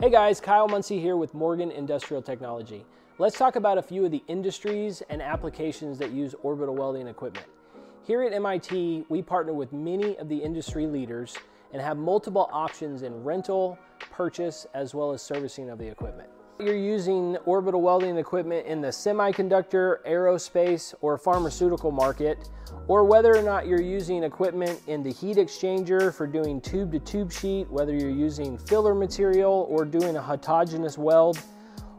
Hey guys, Kyle Muncie here with Morgan Industrial Technology. Let's talk about a few of the industries and applications that use orbital welding equipment. Here at MIT, we partner with many of the industry leaders and have multiple options in rental, purchase, as well as servicing of the equipment. You're using orbital welding equipment in the semiconductor, aerospace, or pharmaceutical market, or whether or not you're using equipment in the heat exchanger for doing tube to tube sheet, whether you're using filler material or doing a autogenous weld,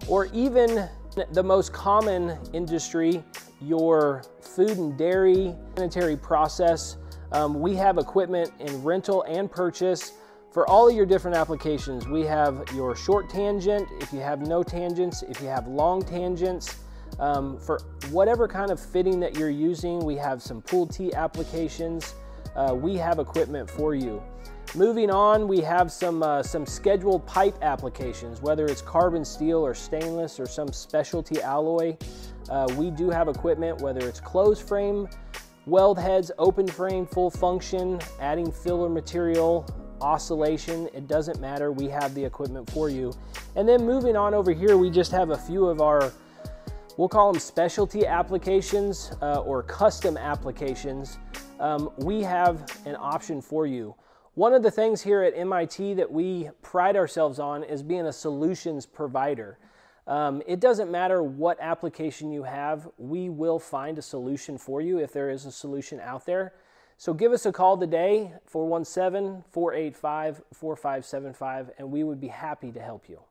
or even the most common industry, your food and dairy sanitary process. Um, we have equipment in rental and purchase for all of your different applications, we have your short tangent, if you have no tangents, if you have long tangents, um, for whatever kind of fitting that you're using, we have some pulled tee applications. Uh, we have equipment for you. Moving on, we have some, uh, some scheduled pipe applications, whether it's carbon steel or stainless or some specialty alloy. Uh, we do have equipment, whether it's closed frame, weld heads, open frame, full function, adding filler material, oscillation, it doesn't matter. We have the equipment for you. And then moving on over here, we just have a few of our, we'll call them specialty applications uh, or custom applications. Um, we have an option for you. One of the things here at MIT that we pride ourselves on is being a solutions provider. Um, it doesn't matter what application you have, we will find a solution for you if there is a solution out there. So give us a call today, 417 485 4575, and we would be happy to help you.